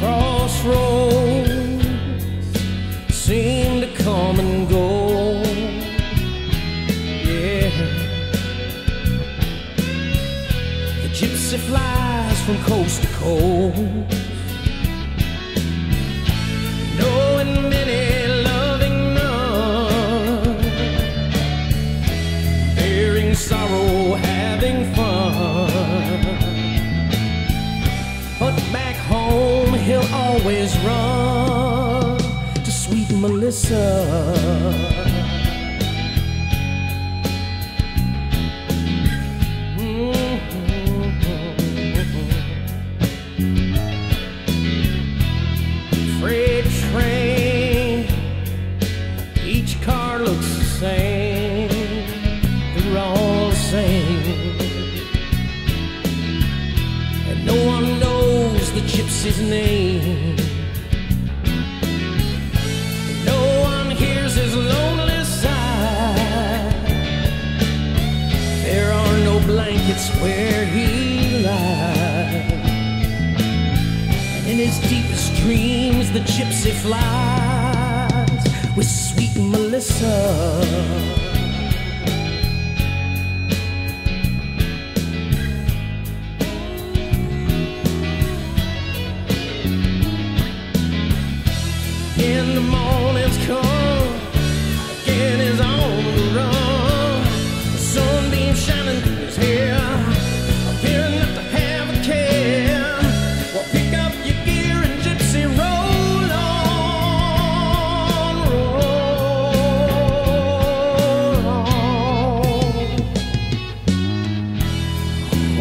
Crossroads seem to come and go. Yeah. The gypsy flies from coast to coast. Always run to sweet Melissa. Mm-hmm. Freight train, each car looks the same. They're all the same. And no one knows the name. Gypsy flies with sweet Melissa.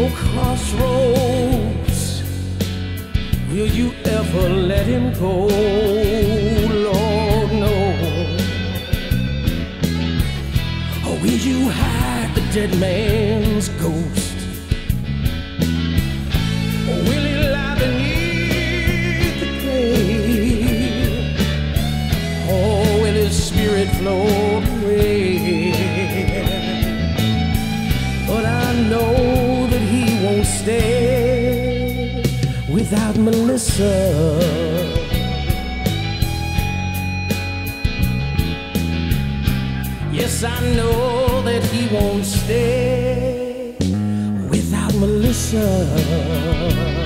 Oh, crossroads. Will you ever let him go? Lord, no. Or will you hide the dead man's ghost? Or will he lie beneath the grave? Or will his spirit float away? Without Melissa. Yes, I know that he won't stay without Melissa.